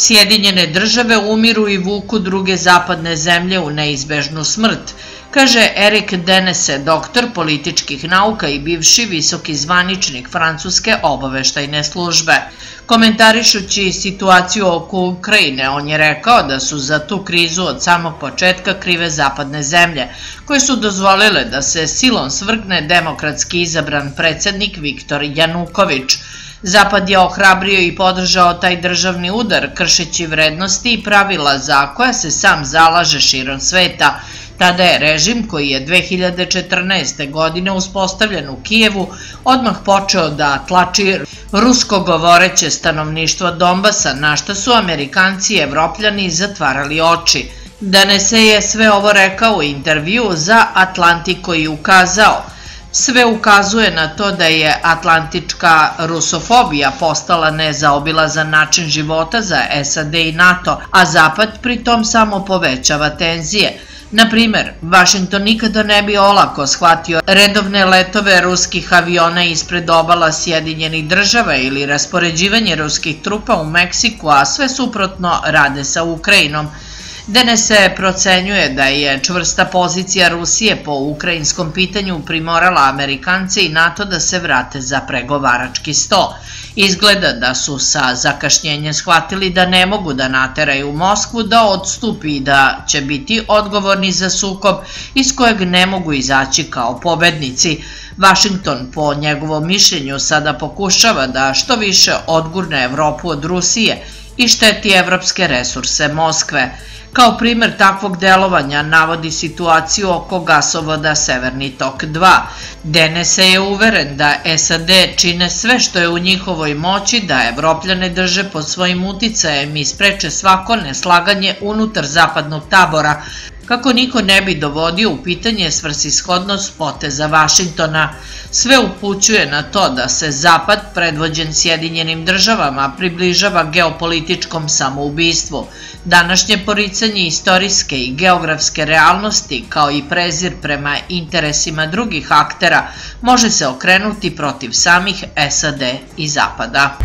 Sjedinjene države umiru i vuku druge zapadne zemlje u neizbežnu smrt, kaže Erik Denese, doktor političkih nauka i bivši visoki zvaničnik Francuske obaveštajne službe. Komentarišući situaciju oko Ukrajine, on je rekao da su za tu krizu od samog početka krive zapadne zemlje, koje su dozvolile da se silom svrgne demokratski izabran predsednik Viktor Januković, Zapad je ohrabrio i podržao taj državni udar, kršeći vrednosti i pravila za koja se sam zalaže širom sveta. Tada je režim, koji je 2014. godine uspostavljen u Kijevu, odmah počeo da tlači rusko govoreće stanovništvo Donbasa, na što su Amerikanci i Evropljani zatvarali oči. Danese je sve ovo rekao u intervju za Atlantik koji ukazao – Sve ukazuje na to da je atlantička rusofobija postala nezaobilazan način života za SAD i NATO, a Zapad pritom samo povećava tenzije. Naprimer, Washington nikada ne bi olako shvatio redovne letove ruskih aviona ispred obala Sjedinjenih država ili raspoređivanje ruskih trupa u Meksiku, a sve suprotno rade sa Ukrajinom. Danas se procenjuje da je čvrsta pozicija Rusije po ukrajinskom pitanju primorala Amerikance i NATO da se vrate za pregovarački sto. Izgleda da su sa zakašnjenjem shvatili da ne mogu da nateraju Moskvu da odstupi i da će biti odgovorni za sukob iz kojeg ne mogu izaći kao pobednici. Washington po njegovom mišljenju sada pokušava da što više odgurne Evropu od Rusije i šteti evropske resurse Moskve. Kao primjer takvog delovanja navodi situaciju oko gasovoda Severni tok 2. Denese je uveren da SAD čine sve što je u njihovoj moći da evropljane drže pod svojim uticajem i spreče svako neslaganje unutar zapadnog tabora, kako niko ne bi dovodio u pitanje svrsishodnost poteza Vašingtona. Sve upućuje na to da se Zapad, predvođen Sjedinjenim državama, približava geopolitičkom samoubistvu. Današnje poricanje istorijske i geografske realnosti, kao i prezir prema interesima drugih aktera, može se okrenuti protiv samih SAD i Zapada.